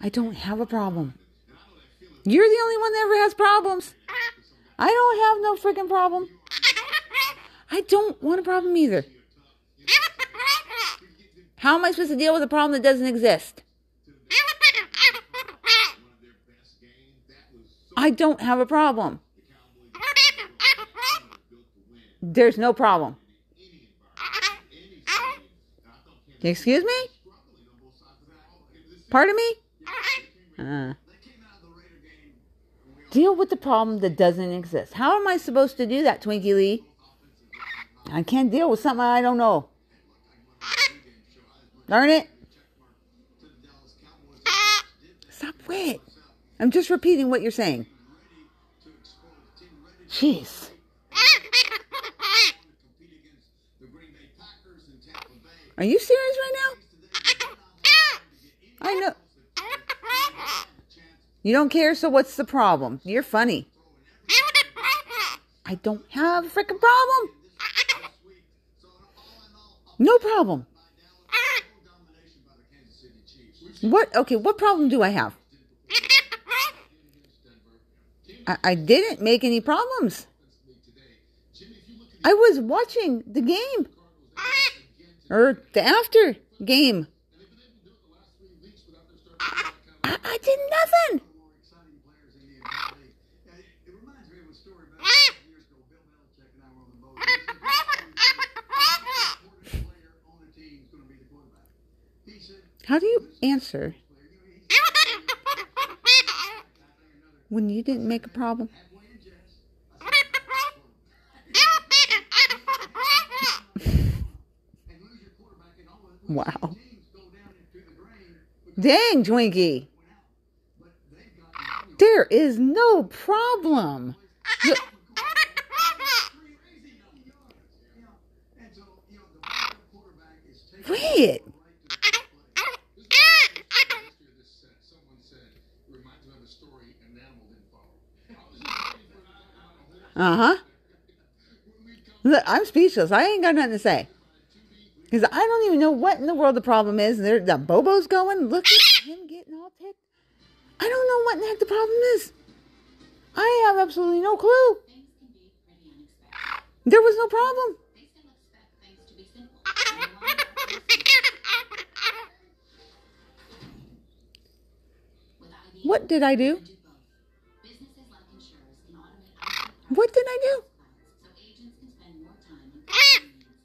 I don't have a problem. You're the only one that ever has problems. I don't have no freaking problem. I don't want a problem either. How am I supposed to deal with a problem that doesn't exist? I don't have a problem. There's no problem. Excuse me? Pardon me? Uh, deal with the problem that doesn't exist. How am I supposed to do that, Twinkie Lee? I can't deal with something I don't know. Darn it. Stop it. I'm just repeating what you're saying. Jeez. Are you serious right now? I know. You don't care, so what's the problem? You're funny. I don't have a freaking problem. No problem. What? Okay, what problem do I have? I, I didn't make any problems. I was watching the game. Or the after game. I, did nothing. How do you answer when you didn't make a problem? Wow. Dang, Twinkie. There is no problem. You-. Uh huh. Look, I'm speechless. I ain't got nothing to say. Because I don't even know what in the world the problem is. There, the Bobo's going. Look at him getting all ticked. What the heck the problem is. I have absolutely no clue. There was no problem. What did I do? What did I do?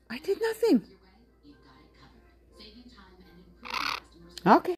I did nothing. Okay.